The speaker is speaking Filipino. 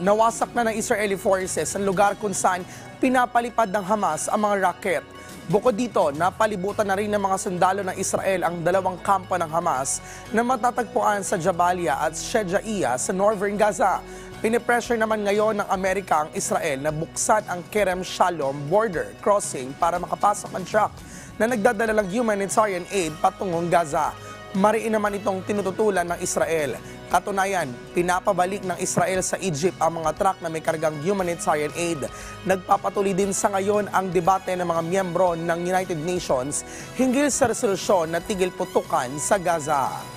Nawasak na ng Israeli forces ang lugar kung saan pinapalipad ng Hamas ang mga rocket. Bukod dito, napalibutan na rin ng mga sundalo ng Israel ang dalawang kampo ng Hamas na matatagpuan sa Jabalia at Shejaiya sa northern Gaza. Pinipressure naman ngayon ng Amerika ang Israel na buksan ang Kerem Shalom border crossing para makapasok ang truck na nagdadala ng humanitarian aid patungong Gaza. Mariin naman itong tinututulan ng Israel. Katunayan, pinapabalik ng Israel sa Egypt ang mga truck na may kargang humanitarian aid. Nagpapatuloy din sa ngayon ang debate ng mga miyembro ng United Nations hinggil sa resolusyon na tigil putukan sa Gaza.